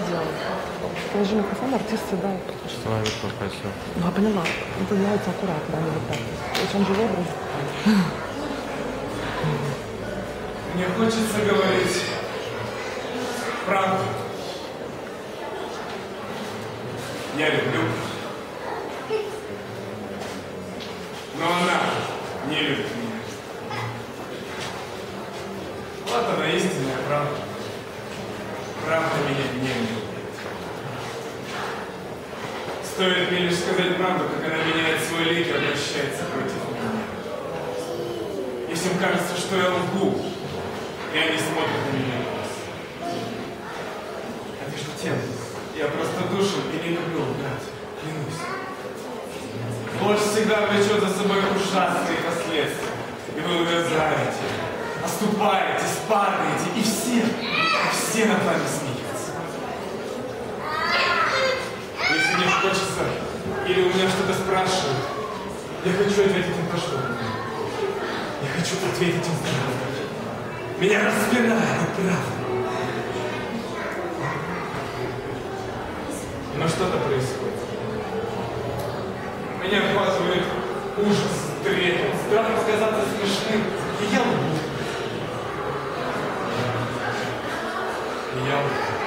делают. Положи микрофон, артист всегда... Что она попросил? Ну, я поняла. Это делается аккуратно, а не вот так. То есть он же в образе. Мне хочется говорить правду. Я люблю. Но она не любит меня. Вот она истинная правда. Правда меня не любит. Стоит мне лишь сказать правду, как она меняет свой лик и обращается против меня. Если им кажется, что я лгу, и они смотрят на меня. А между тем, я просто душен и не люблю лгать, клянусь. Ложь всегда влечет за собой ужасные последствия. И вы угрызаете, оступаетесь, падаете, и все, все над вами смеются. Если мне хочется, или у меня что-то спрашивают, я хочу ответить им то, что. Я хочу ответить им правду. Меня распинает правда. Но что-то происходит. Меня охватывает ужас, трепет, страх показаться смешным. И я лгу. И я лгу.